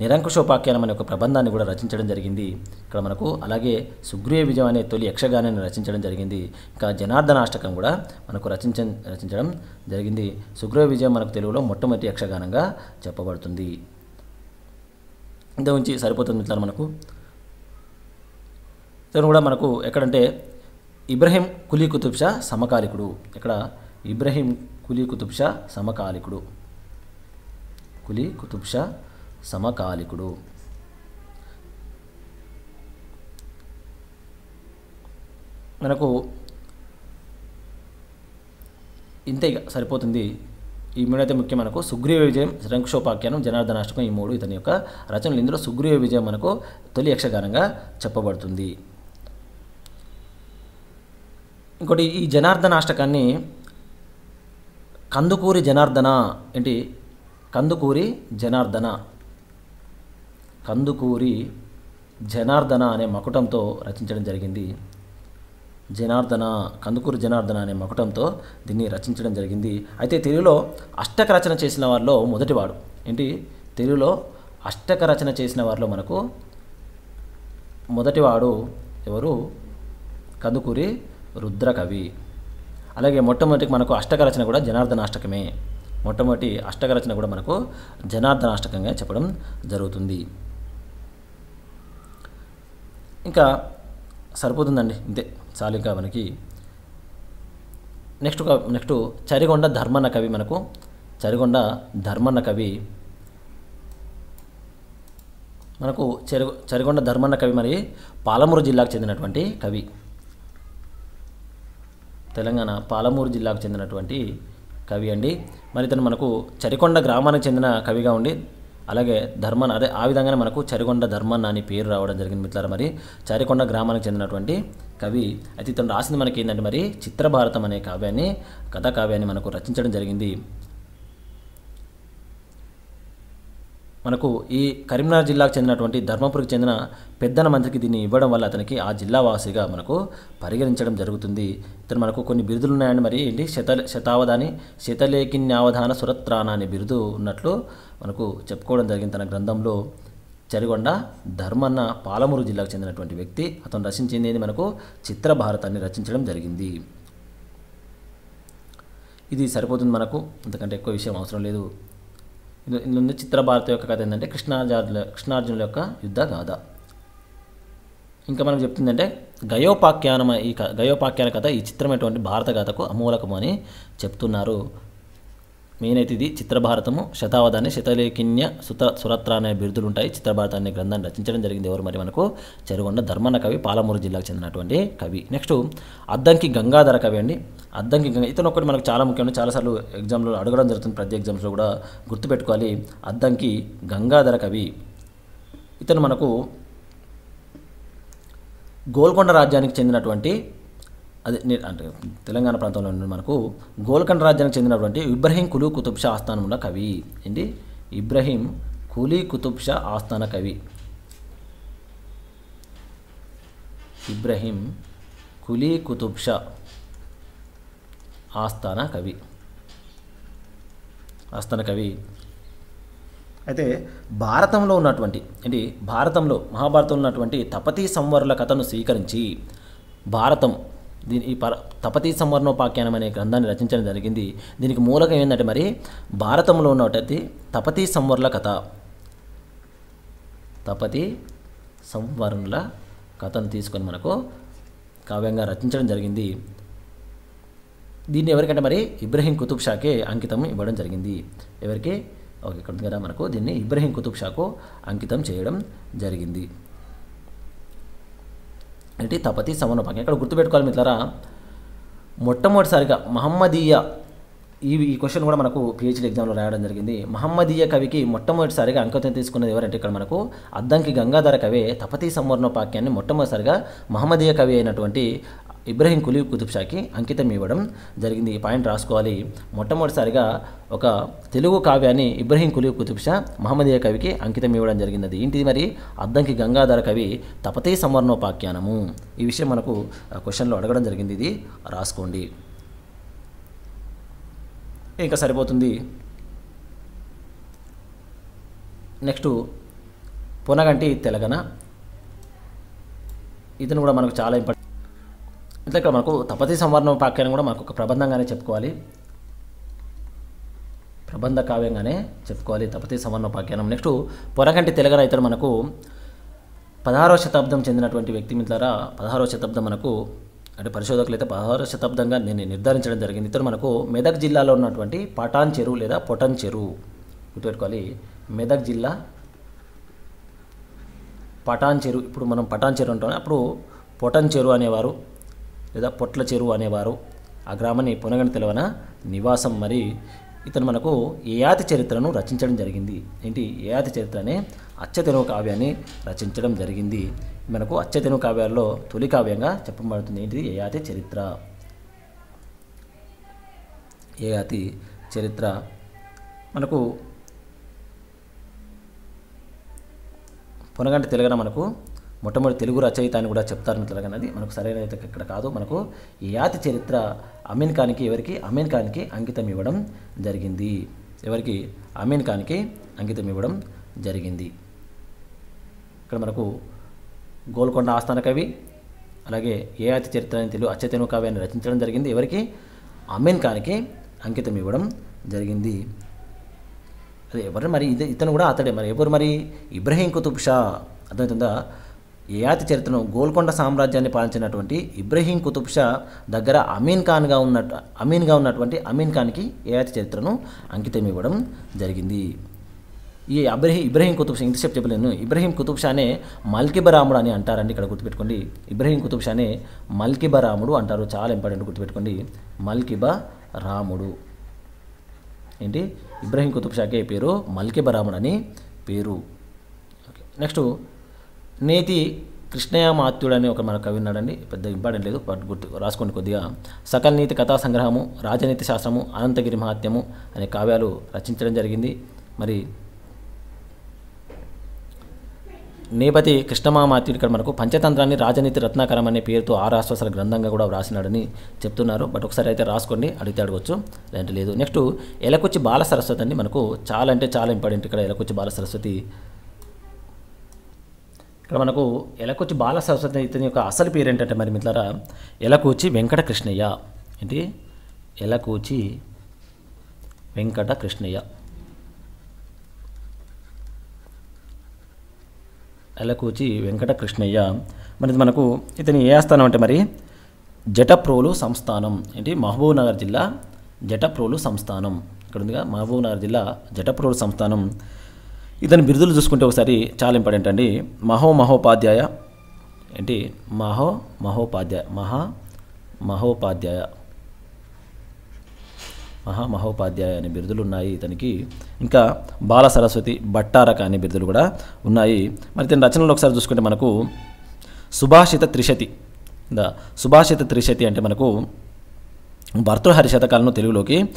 నిరంకుశోపాఖ్యానం అనే ఒక ప్రబంధాన్ని కూడా రచించడం జరిగింది. ఇక్కడ మనకు అలాగే సుగ్రీవ విజయం అనే తొలి యక్షగానాన్ని రచించడం జరిగింది. ఇంకా జనార్దనాష్టకం కూడా మనకు రచించ రచించడం జరిగింది. సుగ్రీవ విజయం మనకు తెలుగులో మొట్టమొదటి యక్షగానంగా చెప్పబడుతుంది. ఇంత ఉంచి సరిపోతుంది మిత్రులు మనకు. ఇతను కూడా మనకు ఎక్కడంటే ఇబ్రహీం కులీ కుతుబ్ షా సమకాలికుడు. ఇక్కడ ఇబ్రహీం కులీ కుతుబ్షా సమకాలికుడు. కులీ కుతుబ్షా సమకాలికుడు. మనకు ఇంతే ఇక సరిపోతుంది. ఈ మూడైతే ముఖ్యం మనకు సుగ్రీవ విజయం శంకుశోపాఖ్యానం జనార్దనాష్టకం ఈ మూడు ఇతని యొక్క రచనలు. ఇందులో సుగ్రీవ విజయం మనకు తొలి యక్షగానంగా చెప్పబడుతుంది. ఇంకోటి ఈ జనార్దనాష్టకాన్ని కందుకూరి జనార్దన ఏంటి? కందుకూరి జనార్దన. కందుకూరి జనార్దన అనే మకుటంతో రచించడం జరిగింది. జనార్దన కందుకూరి జనార్దన అనే మకుటంతో దీన్ని రచించడం జరిగింది. అయితే తెలుగులో అష్టక రచన చేసిన వారిలో మొదటివాడు. ఏంటి? తెలుగులో అష్టక రచన చేసిన వారిలో మనకు మొదటివాడు ఎవరు? కందుకూరి రుద్రకవి. అలాగే మొట్టమొదటి మనకు అష్టక రచన కూడా జనార్దనాష్టకమే. మొట్టమొదటి అష్టక రచన కూడా మనకు జనార్దనాష్టకంగా చెప్పడం జరుగుతుంది. ఇంకా సరిపోతుందండి. ఇంతే. చాలు ఇంకా మనకి నెక్స్ట్ నెక్స్ట్ చరిగొండ ధర్మన్న కవి మనకు చరిగొండ ధర్మన్న కవి మనకు చెరు చరిగొండ ధర్మన్న కవి మరి పాలమూరు జిల్లాకు చెందినటువంటి కవి. తెలంగాణ పాలమూరు జిల్లాకు చెందినటువంటి కవి అండి. మరి ఇతను మనకు చరికొండ గ్రామానికి చెందిన కవిగా ఉండి అలాగే ధర్మన్ అదే ఆ విధంగానే మనకు చరికొండ ధర్మన్ అని పేరు రావడం జరిగింది మిత్రులారా మరి. చరికొండ గ్రామానికి చెందినటువంటి కవి. అయితే ఇతను రాసింది మనకి ఏంటంటే మరి చిత్రభారతం అనే కావ్యాన్ని కథా కావ్యాన్ని మనకు రచించడం జరిగింది. మనకు ఈ కరీంనగర్ జిల్లాకు చెందినటువంటి ధర్మపురికి చెందిన పెద్దన మంత్రికి దీన్ని ఇవ్వడం వల్ల అతనికి ఆ జిల్లా వాసిగా మనకు పరిగణించడం జరుగుతుంది. ఇతను మనకు కొన్ని బిరుదులు ఉన్నాయండి మరి ఏంటి? శత శతావధాని శతలేఖిన్యావధాన సురత్రాణ అనే బిరుదు ఉన్నట్లు మనకు చెప్పుకోవడం జరిగింది. తన గ్రంథంలో చరిగొండ ధర్మన్న పాలమూరు జిల్లాకు చెందినటువంటి వ్యక్తి అతను రచించింది మనకు చిత్రభారతాన్ని రచించడం జరిగింది. ఇది సరిపోతుంది మనకు? అంతకంటే ఎక్కువ విషయం అవసరం లేదు. ఇందులో ఉన్న చిత్రభారత యొక్క కథ ఏంటంటే కృష్ణార్జునుల కృష్ణార్జునుల యొక్క యుద్ధ గాథ. ఇంకా మనం చెప్తుందంటే గయోపాఖ్యానం ఈ గయోపాఖ్యాన కథ ఈ చిత్రమైనటువంటి భారత గాథకు అమూలకము అని చెప్తున్నారు. మెయిన్ అయితే ఇది చిత్రభారతము. శతావధాన్ని శతలేఖిన్య సుత సురత్ర అనే బిరుదులు ఉంటాయి గ్రంథాన్ని రచించడం జరిగింది ఎవరు మరి మనకు? చెరుగొండ ధర్మన్న కవి పాలమూరు జిల్లాకు చెందినటువంటి కవి. నెక్స్ట్ అద్దంకి గంగాధర కవి అండి. అద్దంకి గంగా ఇతను ఒకటి మనకు చాలా ముఖ్యమైన చాలాసార్లు ఎగ్జామ్లో అడగడం జరుగుతుంది. ప్రతి ఎగ్జామ్స్లో కూడా గుర్తుపెట్టుకోవాలి. అద్దంకి గంగాధర కవి. ఇతను మనకు గోల్కొండ రాజ్యానికి చెందినటువంటి అదే అంటే తెలంగాణ ప్రాంతంలో ఉన్న మనకు గోల్కొండ రాజ్యానికి చెందినటువంటి ఇబ్రహీం కులీ కుతుబ్ షా ఆస్థానం ఉన్న కవి. ఏంటి? ఇబ్రహీం కులీ కుతుబ్ షా ఆస్థాన కవి. ఇబ్రహీం కులీ కుతుబ్ షా ఆస్థాన కవి. ఆస్థాన కవి. అయితే భారతంలో ఉన్నటువంటి ఏంటి? భారతంలో మహాభారతంలో ఉన్నటువంటి తపతీ సంవరుల కథను స్వీకరించి భారతం దీని ఈ పర తపతీ సంవర్ణోపాఖ్యానం అనే గ్రంథాన్ని రచించడం జరిగింది. దీనికి మూలకం ఏంటంటే మరి భారతంలో ఉన్నటువంటి తపతీ సంవరుల కథ. తపతి సంవరుల కథను తీసుకొని మనకు కావ్యంగా రచించడం జరిగింది. దీన్ని ఎవరికంటే మరి ఇబ్రహీం కుతుబ్ షాకే అంకితం ఇవ్వడం జరిగింది. ఎవరికి? ఓకే ఇక్కడ కదా మనకు. దీన్ని ఇబ్రహీం కుతుబ్ షాకు అంకితం చేయడం జరిగింది. ఏంటి? తపతి సమనోపాఖ్యం ఇక్కడ గుర్తుపెట్టుకోవాలి మిత్రులారా మొట్టమొదటిసారిగా మహమ్మదీయ ఈ ఈ క్వశ్చన్ కూడా మనకు పిహెచ్డి ఎగ్జామ్లో రాయడం జరిగింది. మహమ్మదీయ కవికి మొట్టమొదటిసారిగా అంకితం తీసుకున్నది ఎవరంటే ఇక్కడ మనకు అద్దంకి గంగాధర కవి తపతి సంవర్ణోపాఖ్యాన్ని మొట్టమొదటిసారిగా మహమ్మదీయ కవి అయినటువంటి ఇబ్రహీం కులీ కుతుబ్ షాకి అంకితం ఇవ్వడం జరిగింది. ఈ పాయింట్ రాసుకోవాలి. మొట్టమొదటిసారిగా ఒక తెలుగు కావ్యాన్ని ఇబ్రహీం కులీ కుతుబ్ షా మహమ్మదీయ కవికి అంకితం ఇవ్వడం జరిగింది. అది ఏంటిది మరి? అద్దంకి గంగాధర కవి తపతే సంవర్ణోపాఖ్యానము. ఈ విషయం మనకు క్వశ్చన్లో అడగడం జరిగింది. ఇది రాసుకోండి. ఇంకా సరిపోతుంది. నెక్స్ట్ పునగంటి తెలగన. ఇతను కూడా మనకు చాలా ఇంపార్టెంట్ అంటే ఇక్కడ మనకు తపతి సంవర్ణ పాఖ్యానం కూడా మనకు ఒక ప్రబంధంగానే చెప్పుకోవాలి. ప్రబంధ కావ్యంగానే చెప్పుకోవాలి తపతి సంవర్ణ పాఖ్యానం నెక్స్ట్ పొరకంటి తెలగన ఇతడు మనకు పదహారవ శతాబ్దం చెందినటువంటి వ్యక్తి మిత్రులారా పదహారవ శతాబ్దం మనకు అంటే పరిశోధకులు అయితే పదహారవ శతాబ్దంగా నేను నిర్ధారించడం జరిగింది. ఇతడు మనకు మెదక్ జిల్లాలో ఉన్నటువంటి పటాన్ చెరువు లేదా పొటన్ చెరువు గుర్తుపెట్టుకోవాలి. మెదక్ జిల్లా పటాన్ చెరువు ఇప్పుడు మనం పటాన్ చెరువు అంటాం. అప్పుడు పొటన్ చెరువు అనేవారు. లేదా పొట్ల చెరువు అనేవారు. ఆ గ్రామాన్ని పునగని తెలవన నివాసం మరి ఇతను మనకు ఏయాతి చరిత్రను రచించడం జరిగింది. ఏంటి? ఏయాతి చరిత్ర అనే అచ్చతెనుగు కావ్యాన్ని రచించడం జరిగింది. మనకు అచ్చతెనుగు కావ్యాల్లో తొలి కావ్యంగా చెప్పబడుతుంది. ఏంటిది? ఏయాతి చరిత్ర. ఏయాతి చరిత్ర? మనకు పొనగంటి తెలుగున మనకు మొట్టమొదటి తెలుగు రచయిత అని కూడా చెప్తారు మిత్రులుగా మనకు సరైన అయితే ఇక్కడ కాదు. మనకు ఈ యాతి చరిత్ర అమీన్ ఖాన్కి ఎవరికి? అమీన్ ఖాన్కి అంకితం ఇవ్వడం జరిగింది. ఎవరికి? అమీన్ ఖాన్కి అంకితం ఇవ్వడం జరిగింది. ఇక్కడ మనకు గోల్కొండ ఆస్థాన కవి అలాగే ఏ అతి చరిత్ర అని తెలుగు అచ్చతెనుగు కావ్యాన్ని రచించడం జరిగింది. ఎవరికి? అమీన్ ఖాన్కి అంకితం ఇవ్వడం జరిగింది. అదే ఎవరు మరి ఇతను కూడా అతడే. మరి ఎవరు మరి? ఇబ్రహీం కుతుబ్ షా. అర్థమవుతుందా? ఏయాతి చరిత్రను గోల్కొండ సామ్రాజ్యాన్ని పాలించినటువంటి ఇబ్రహీం కుతుబ్ షా దగ్గర అమీన్ ఖాన్గా ఉన్నట్టు అమీన్గా ఉన్నటువంటి అమీన్ ఖాన్కి ఏయాతి చరిత్రను అంకితం ఇవ్వడం జరిగింది. ఈ అబ్రహీ ఇబ్రహీం కుతుబ్ షా ఇంతసేపు చెప్పలేను ఇబ్రహీం కుతుబ్ షానే మల్కిబరాముడు అని అంటారండి ఇక్కడ గుర్తుపెట్టుకోండి. ఇబ్రహీం కుతుబ్ షానే మల్కిబరాముడు అంటారు చాలా ఇంపార్టెంట్ గుర్తుపెట్టుకోండి. మల్కిబ రాముడు ఏంటి? ఇబ్రహీం కుతుబ్ షాకే పేరు మల్కిబరాముడు అని పేరు. నెక్స్ట్ నేతి కృష్ణయ్య మాత్యుడు అని ఒక మన కవి ఉన్నాడండి పెద్ద ఇంపార్టెంట్ లేదు బట్ గుర్తు రాసుకోండి కొద్దిగా. సకల నీతి కథా సంగ్రహము రాజనీతి శాస్త్రము అనంతగిరి మహాత్యము అనే కావ్యాలు రచించడం జరిగింది. మరి నేపతి కృష్ణమామాత్యుడు ఇక్కడ మనకు పంచతంత్రాన్ని రాజనీతి రత్నాకరం అనే పేరుతో ఆరాశ్వాసల గ్రంథంగా కూడా వ్రాసినాడని చెప్తున్నారు. బట్ ఒకసారి అయితే రాసుకోండి అడిగితే అడగొచ్చు లేదంటే లేదు. నెక్స్ట్ ఎలకొచ్చి బాల సరస్వతి అండి మనకు చాలా అంటే చాలా ఇంపార్టెంట్ ఇక్కడ ఎలకొచ్చి బాల సరస్వతి ఇక్కడ మనకు ఎలకొచ్చి బాల సరస్వతి ఇతని యొక్క అసలు పేరు ఏంటంటే మరి మిత్రులారా? ఎలకూచి వెంకట కృష్ణయ్య ఏంటి? ఎలకూచి వెంకట కృష్ణయ్య ఎలకూచి వెంకట కృష్ణయ్య మరి మనకు ఇతని ఏ ఆస్థానం అంటే మరి? జటప్రోలు సంస్థానం. ఏంటి? మహబూబ్ నగర్ జిల్లా జటప్రోలు సంస్థానం. ఇక్కడ ఉందిగా మహబూబ్ నగర్ జిల్లా జటప్రోలు సంస్థానం. ఇతని బిరుదులు చూసుకుంటే ఒకసారి చాలా ఇంపార్టెంట్ అండి. మహో మహోపాధ్యాయ ఏంటి? మహో మహోపాధ్యాయ మహా మహోపాధ్యాయ. మహా మహోపాధ్యాయ అనే బిరుదులు ఉన్నాయి ఇతనికి. ఇంకా బాల సరస్వతి భట్టారక అనే బిరుదులు కూడా ఉన్నాయి. మరి ఇతని రచనలు ఒకసారి చూసుకుంటే మనకు సుభాషిత త్రిశతి. ద సుభాషిత త్రిశతి అంటే మనకు భర్తృహరి శతకాలను తెలుగులోకి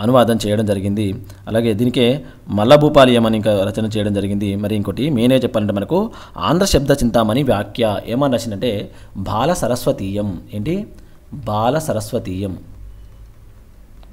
అనువాదం చేయడం జరిగింది. అలాగే దీనికే మల్లభూపాలియం అని ఇంకా రచన చేయడం జరిగింది. మరి ఇంకోటి మేనే చెప్పాలంటే మనకు ఆంధ్ర శబ్ద చింతామణి వ్యాఖ్య ఏమని రాసిందంటే బాల సరస్వతీయం. ఏంటి? బాల సరస్వతీయం.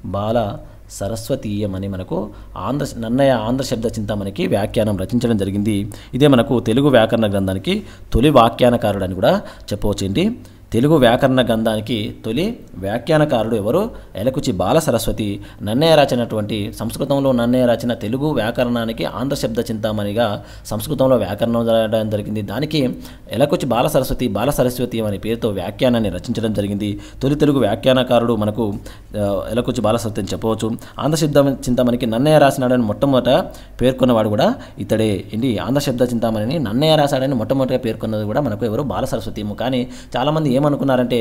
బాల సరస్వతీయం అని మనకు ఆంధ్ర నన్నయ ఆంధ్ర శబ్ద చింతామణికి వ్యాఖ్యానం రచించడం జరిగింది. ఇదే మనకు తెలుగు వ్యాకరణ గ్రంథానికి తొలి వ్యాఖ్యానకారుడు అని కూడా చెప్పవచ్చు ఏంటి తెలుగు వ్యాకరణ గ్రంథానికి తొలి వ్యాఖ్యానకారుడు ఎవరు? ఎలకుచి బాల సరస్వతి. నన్నయ్య రాచినటువంటి సంస్కృతంలో నన్నయ్య రాచిన తెలుగు వ్యాకరణానికి ఆంధ్ర శబ్ద చింతామణిగా సంస్కృతంలో వ్యాకరణం రాయడం జరిగింది. దానికి ఎలకుచి బాల సరస్వతి బాల సరస్వతి అనే పేరుతో వ్యాఖ్యానాన్ని రచించడం జరిగింది. తొలి తెలుగు వ్యాఖ్యానకారుడు మనకు ఎలకుచి బాల సరస్వతి అని చెప్పవచ్చు. ఆంధ్ర శబ్ద చింతామణికి నన్నయ్య రాసినాడని మొట్టమొదట పేర్కొన్నవాడు కూడా ఇతడే. ఏంటి? ఆంధ్ర శబ్ద చింతామణిని నన్నయ్య రాశాడని మొట్టమొదటిగా పేర్కొన్నది కూడా మనకు ఎవరు? బాల సరస్వతి కానీ చాలామంది ఏం ఏమనుకున్నారంటే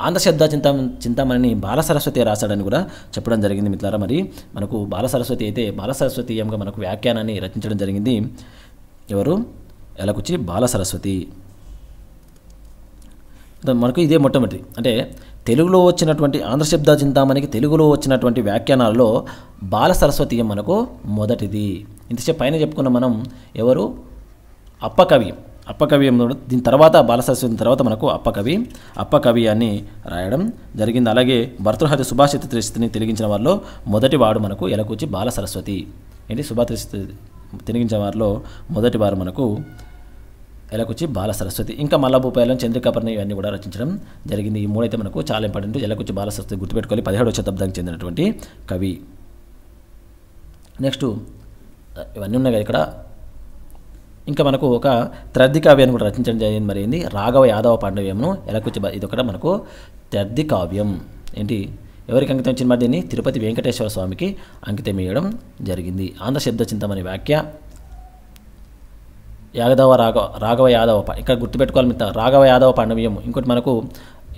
ఆంధ్ర చింత చింతామణిని బాల సరస్వతి రాశాడని కూడా చెప్పడం జరిగింది మిత్రులారా మరి. మనకు బాల సరస్వతి అయితే బాల సరస్వతీయంగా మనకు వ్యాఖ్యానాన్ని రచించడం జరిగింది. ఎవరు? ఎలకుచి బాల సరస్వతి మనకు ఇదే మొట్టమొదటి. అంటే తెలుగులో వచ్చినటువంటి ఆంధ్రశబ్ద చింతామణికి తెలుగులో వచ్చినటువంటి వ్యాఖ్యానాలలో బాల సరస్వతీయం మనకు మొదటిది. ఇంతసేపు పైన చెప్పుకున్న మనం ఎవరు? అప్పకవి. అప్పకవి దీని తర్వాత బాలసరస్వతి తర్వాత మనకు అప్పకవి అప్పకవి అని రాయడం జరిగింది. అలాగే భర్తృహరి సుభాషిత త్రిస్థితిని తిరిగించిన వారిలో మొదటి వాడు మనకు ఎలకూచి బాల సరస్వతి. ఏంటి? సుభాషిత తిరిగించిన వారిలో మొదటి వారు మనకు ఎలకుచి బాల సరస్వతి. ఇంకా మల్లభూపాయలం చంద్రికాపర్ణ ఇవన్నీ కూడా రచించడం జరిగింది. ఈ మూడైతే మనకు చాలా ఇంపార్టెంట్. ఎలకుచి బాల సరస్వతి గుర్తుపెట్టుకోవాలి. పదిహేడవ శతాబ్దానికి చెందినటువంటి కవి. నెక్స్ట్ ఇవన్నీ ఉన్నాయి కదా ఇక్కడ. ఇంకా మనకు ఒక త్రద్ది కావ్యాన్ని కూడా రచించడం జరిగింది మరి ఏంది? రాఘవ యాదవ పాండవ్యంను ఎలకొచ్చి ఇది ఒకటి మనకు త్రద్ది కావ్యం. ఏంటి? ఎవరికి అంకితం ఇచ్చిన మరి దీన్ని? తిరుపతి వెంకటేశ్వర స్వామికి అంకితం ఇవ్వడం జరిగింది. ఆంధ్ర శబ్ద చింతమని వ్యాఖ్య. యాదవ రాఘవ రాఘవ యాదవ ఇక్కడ గుర్తుపెట్టుకోవాలి మిగతా రాఘవ యాదవ పాండవ్యం. ఇంకోటి మనకు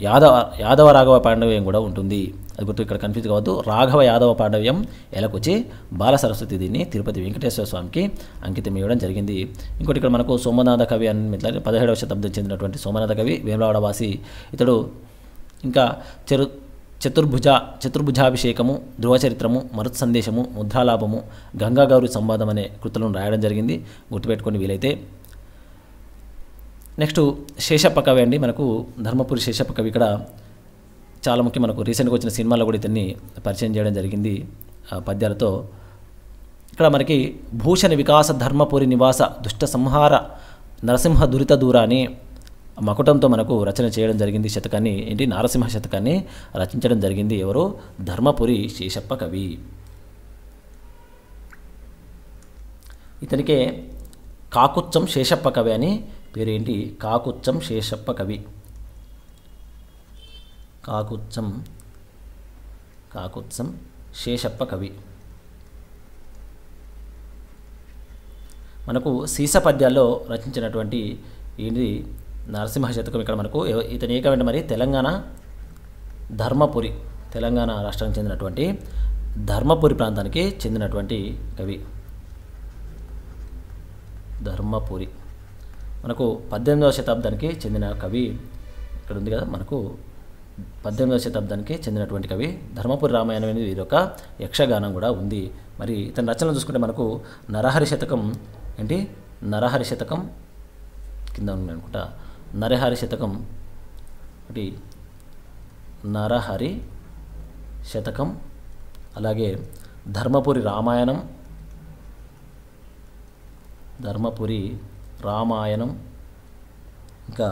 యాదవ యాదవ రాఘవ పాండవ్యం కూడా ఉంటుంది. అది గుర్తు ఇక్కడ కన్ఫ్యూజ్ కావద్దు. రాఘవ యాదవ పాండవ్యం ఎలకొచ్చి బాల సరస్వతి దీన్ని తిరుపతి వెంకటేశ్వర స్వామికి అంకితం ఇవ్వడం జరిగింది. ఇంకోటి ఇక్కడ మనకు సోమనాథ కవి అని మిత్రులారా, పదిహేడవ శతాబ్దం చెందినటువంటి సోమనాథ కవి వేమలవాడవాసి. ఇతడు ఇంకా చెరు చతుర్భుజ చతుర్భుజాభిషేకము ధ్రువచరిత్రము మరుత్ సందేశము ముద్రాలాభము గంగాగౌరి సంవాదం అనే కృతులను రాయడం జరిగింది. గుర్తుపెట్టుకొని వీలైతే. నెక్స్ట్ శేషప్ప కవి అండి. మనకు ధర్మపురి శేషప్ప కవి ఇక్కడ చాలా ముఖ్యం. మనకు రీసెంట్గా వచ్చిన సినిమాలో కూడా ఇతన్ని పరిచయం చేయడం జరిగింది. పద్యాలతో ఇక్కడ మనకి భూషణ వికాస ధర్మపురి నివాస దుష్ట సంహార నరసింహ దురిత దూరాన్ని మకుటంతో మనకు రచన చేయడం జరిగింది. శతకాన్ని ఏంటి? నారసింహ శతకాన్ని రచించడం జరిగింది ఎవరు? ధర్మపురి శేషప్ప కవి. ఇతనికే కాకుచ్చం శేషప్ప కవి అని పేరు ఏంటి కాకుచ్చం శేషప్ప కవి. కాకుత్సం కాకుత్సం శేషప్ప కవి. మనకు సీస పద్యాల్లో రచించినటువంటి ఏంటి నరసింహ శతకం ఇక్కడ మనకు. ఇతని ఇతను ఏకమంటే మరి? తెలంగాణ ధర్మపురి తెలంగాణ రాష్ట్రానికి చెందినటువంటి ధర్మపురి ప్రాంతానికి చెందినటువంటి కవి. ధర్మపురి. మనకు పద్దెనిమిదవ శతాబ్దానికి చెందిన కవి ఇక్కడ ఉంది కదా మనకు. పద్దెనిమిదవ శతాబ్దానికి చెందినటువంటి కవి ధర్మపురి రామాయణం అనేది ఇది ఒక యక్షగానం కూడా ఉంది. మరి ఇతని రచనలు చూసుకుంటే మనకు నరహరి శతకం ఏంటి? నరహరి శతకం కింద ఉంది అనుకుంటా. నరహరి శతకం ఒకటి నరహరి శతకం అలాగే ధర్మపురి రామాయణం ధర్మపురి రామాయణం ఇంకా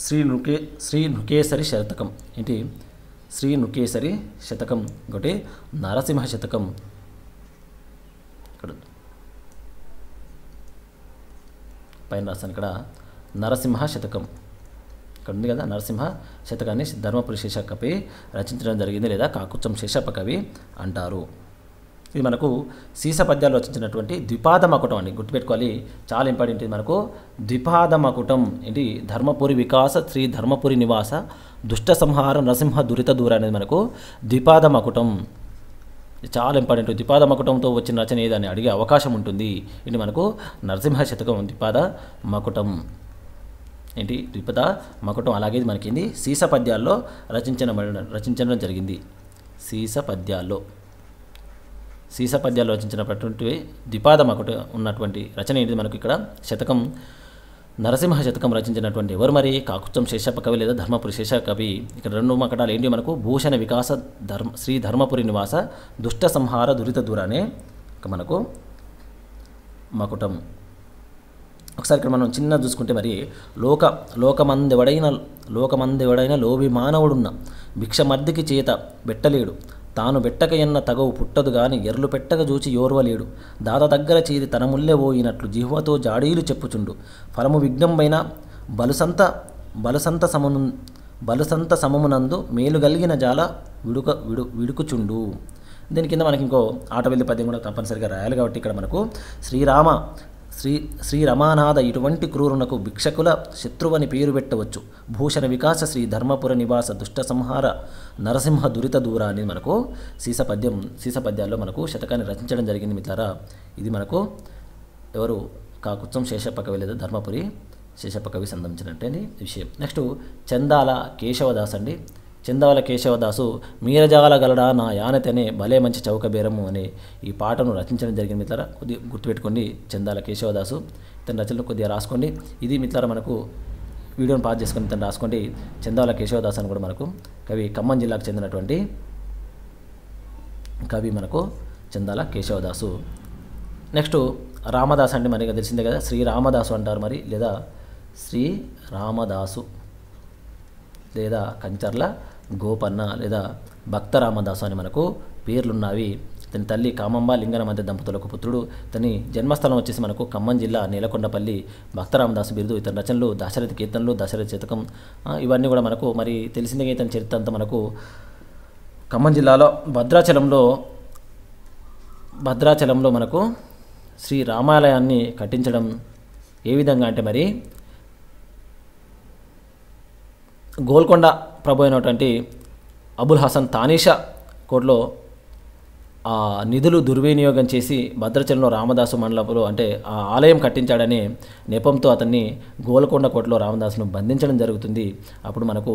శ్రీ నృకే శ్రీ నృకేసరి శతకం. ఏంటి? శ్రీ నృకేసరి శతకం. ఒకటి నరసింహ శతకం. ఇక్కడ పైన రాస్తాను ఇక్కడ నరసింహ శతకం. ఇక్కడ ఉంది కదా నరసింహ శతకాన్ని ధర్మపురి శేషప్ప కవి రచించడం జరిగింది లేదా కాకుచం శేషప్ప కవి అంటారు. ఇది మనకు సీస పద్యాలు రచించినటువంటి ద్విపాద మకుటం అండి. గుర్తుపెట్టుకోవాలి చాలా ఇంపార్టెంట్ ఇది మనకు. ద్విపాద మకుటం ఏంటి? ధర్మపురి వికాస శ్రీ ధర్మపురి నివాస దుష్ట సంహార నరసింహ దురిత దూర అనేది మనకు ద్విపాద మకుటం చాలా ఇంపార్టెంట్. ద్విపాద మకుటంతో వచ్చిన రచన ఏదని అడిగే అవకాశం ఉంటుంది. ఇది మనకు? నరసింహ శతకం ద్విపాద మకుటం ఏంటి? ద్విపద మకుటం అలాగే ఇది మనకి సీస పద్యాల్లో రచించిన రచించడం జరిగింది. సీస పద్యాల్లో సీస పద్యాలు రచించినటువంటి ద్విపాద ఒకటి ఉన్నటువంటి రచన ఏంటిది మనకు ఇక్కడ? శతకం నరసింహ శతకం రచించినటువంటి ఎవరు మరి? కాకుత్వం శేషప్ప కవి లేదా ధర్మపురి శేష కవి? ఇక్కడ రెండు మకటాలు ఏంటి మనకు? భూషణ వికాస ధర్మ శ్రీ ధర్మపురి నివాస దుష్ట సంహార దురిత దూరానే మనకు మకుటం. ఒకసారి ఇక్కడ మనం చిన్న చూసుకుంటే మరి లోక లోకమందెవడైన లోకమందెవడైన లోభి మానవుడున్న భిక్షమర్దికి చేత బెట్టలేడు తాను బెట్టక ఎన్న తగవు పుట్టదు గాని ఎర్లు పెట్టక చూచి యోర్వలేడు. దాత దగ్గర చేరి తన ముల్లె పోయినట్లు జిహ్వతో జాడీలు చెప్పుచుండు. ఫలము విఘ్నంబైన బలుసంత బలుసంత సమను బలుసంత సమమునందు మేలు కలిగిన జాల విడుక విడు విడుకుచుండు. దీని కింద మనకి ఇంకో ఆటవెల్లి పద్యం కూడా తప్పనిసరిగా రాయాలి కాబట్టి ఇక్కడ మనకు శ్రీరామ శ్రీ శ్రీ రమానాథ ఇటువంటి క్రూరునకు భిక్షకుల శత్రువని పేరు పెట్టవచ్చు. భూషణ వికాస శ్రీ ధర్మపుర నివాస దుష్ట సంహార నరసింహ దురిత దూర అని మనకు సీసపద్యం సీసపద్యాల్లో మనకు శతకాన్ని రచించడం జరిగింది మిత్రారా ఇది మనకు ఎవరు కాకుత్సం శేషప్ప కవి లేదా ధర్మపురి శేషప్ప కవి విషయం. నెక్స్ట్ చందాల కేశవదాస్ అండి. చందాల కేశవదాసు మీరజాలగలడా నా యానతనే భలే మంచి చౌక బేరము అనే ఈ పాటను రచించడం జరిగింది మిత్ర కొద్ది గుర్తుపెట్టుకోండి చందాల కేశవదాసు. ఇతని రచనలు కొద్దిగా రాసుకోండి. ఇది మిత్ర మనకు వీడియోని పాస్ చేసుకుని ఇతను రాసుకోండి. చందాల కేశవదాస్ అని కూడా మనకు కవి ఖమ్మం జిల్లాకు చెందినటువంటి కవి మనకు చందాల కేశవదాసు. నెక్స్ట్ రామదాస్ అంటే మనకి తెలిసిందే కదా. శ్రీ రామదాసు అంటారు మరి లేదా శ్రీ రామదాసు లేదా కంచర్ల గోపన్న లేదా భక్త రామదాసు అని మనకు పేర్లున్నవి. తన తల్లి కామంబ లింగన మధ్య దంపతులకు పుత్రుడు. తని జన్మస్థలం వచ్చేసి మనకు ఖమ్మం జిల్లా నీలకొండపల్లి. భక్తరామదాసు బిరుదు ఇతని రచనలు దశరథ కీర్తనలు దశరథి శతకం ఇవన్నీ కూడా మనకు మరి తెలిసిందే ఇతని చరిత్ర అంతా మనకు. ఖమ్మం జిల్లాలో భద్రాచలంలో భద్రాచలంలో మనకు శ్రీ రామాలయాన్ని కట్టించడం ఏ విధంగా అంటే మరి గోల్కొండ ప్రభు అయినటువంటి అబుల్ హసన్ తానీషా కోట్లో ఆ నిధులు దుర్వినియోగం చేసి భద్రాచలంలో రామదాసు మండలంలో అంటే ఆ ఆలయం కట్టించాడనే నెపంతో అతన్ని గోల్కొండ కోటలో రామదాసును బంధించడం జరుగుతుంది. అప్పుడు మనకు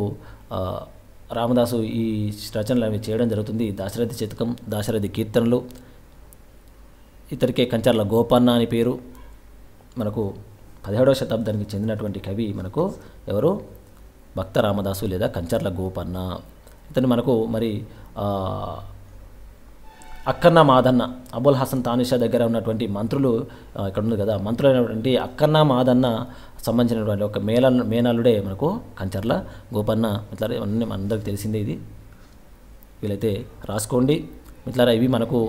రామదాసు ఈ రచనలు అవి చేయడం జరుగుతుంది. దాశరథి శతకం దాశరథి కీర్తనలు ఇతరికే కంచర్ల గోపన్న అని పేరు. మనకు పదిహేడవ శతాబ్దానికి చెందినటువంటి కవి మనకు ఎవరు? భక్త రామదాసు లేదా కంచర్ల గోపన్న. ఇతను మనకు మరి అక్కన్న మాదన్న అబుల్ హసన్ తానిషా దగ్గర ఉన్నటువంటి మంత్రులు ఇక్కడ ఉంది కదా మంత్రులు అక్కన్న మాదన్న సంబంధించినటువంటి ఒక మేల మేనల్లుడే మనకు కంచర్ల గోపన్న. ఇట్లా అన్నీ మనందరికీ తెలిసిందే ఇది. వీలైతే రాసుకోండి. మిత్రులారా ఇవి మనకు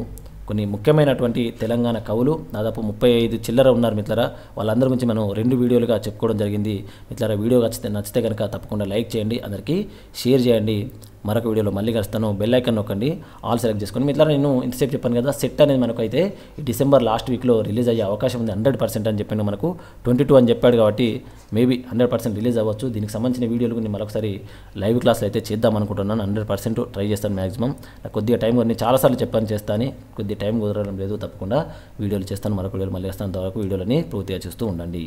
కొన్ని ముఖ్యమైనటువంటి తెలంగాణ కవులు దాదాపు ముప్పై ఐదు చిల్లర ఉన్నారు మిత్రరా వాళ్ళందరి గురించి మనం రెండు వీడియోలుగా చెప్పుకోవడం జరిగింది. మిత్రరా వీడియో నచ్చితే నచ్చితే కనుక తప్పకుండా లైక్ చేయండి అందరికీ షేర్ చేయండి. మరొక వీడియోలో మళ్ళీ కలుస్తాను. బెల్ ఐకన్ నొక్కండి. ఆల్ సెలెక్ట్ చేసుకోండి ఇట్లా నేను ఇంతసేపు చెప్పాను కదా సెట్ అనేది మనకు అయితే ఈ డిసెంబర్ లాస్ట్ వీక్లో రిలీజ్ అయ్యే అవకాశం ఉంది. హండ్రెడ్ పర్సెంట్ అని చెప్పాను మనకు. ట్వంటీ టూ అని చెప్పాడు కాబట్టి మేబీ హండ్రెడ్ పర్సెంట్ రిలీజ్ అవ్వచ్చు. దీనికి సంబంధించిన వీడియోలు నేను మరొకసారి లైవ్ క్లాస్లో అయితే చేద్దాం అనుకుంటున్నాను. హండ్రెడ్ పర్సెంట్ ట్రై చేస్తాను మ్యాక్సిమం నాకు కొద్దిగా టైం కొన్ని చాలాసార్లు చెప్పాను చేస్తాను కొద్దిగా టైం కుదరడం లేదు తప్పకుండా వీడియోలు చేస్తాను. మరొక వీడియోలు మళ్ళీ వస్తాను అంతవరకు వీడియోలని పూర్తిగా చూస్తూ ఉండండి.